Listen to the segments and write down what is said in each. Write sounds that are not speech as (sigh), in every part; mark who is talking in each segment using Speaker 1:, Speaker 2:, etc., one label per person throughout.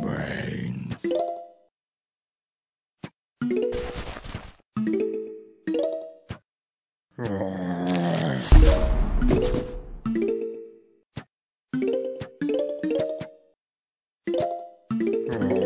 Speaker 1: Brains. Oh. (laughs)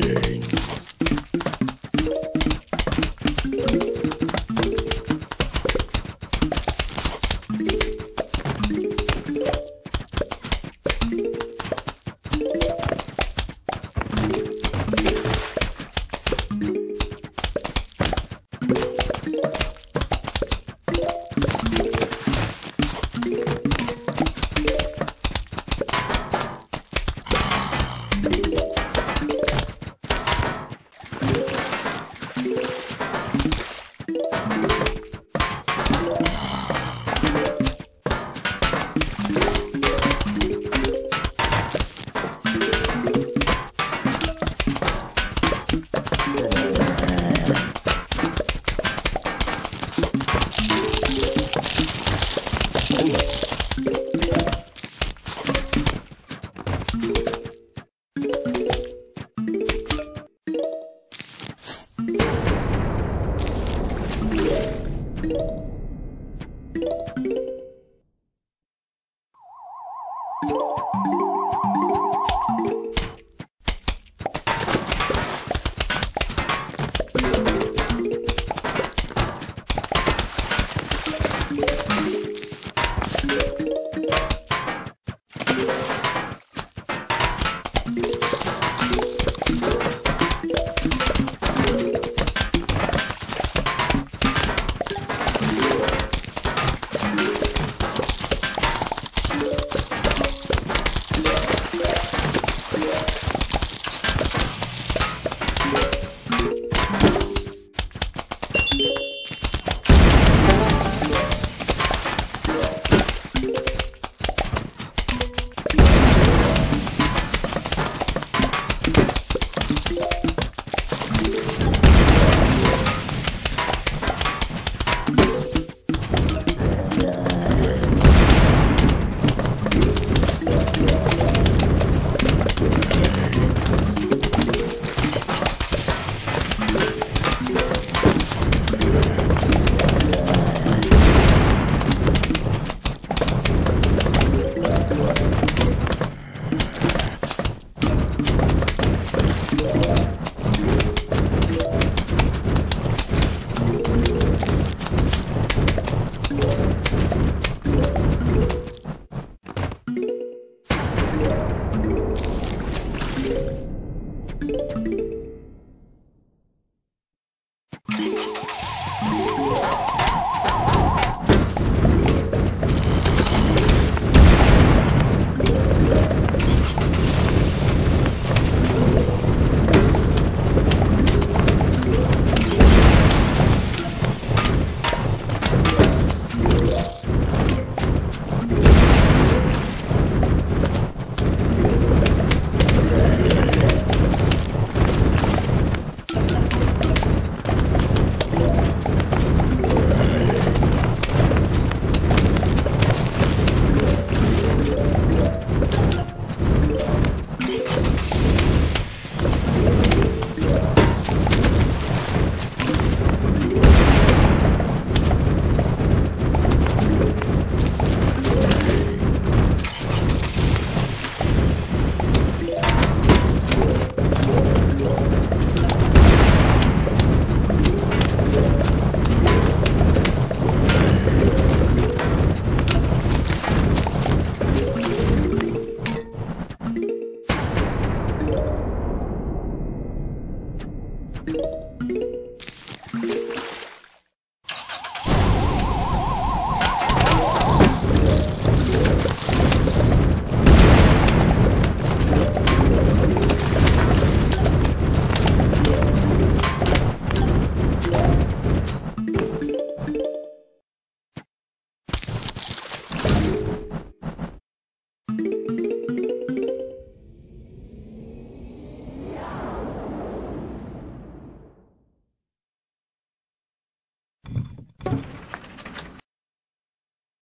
Speaker 1: Friday.
Speaker 2: you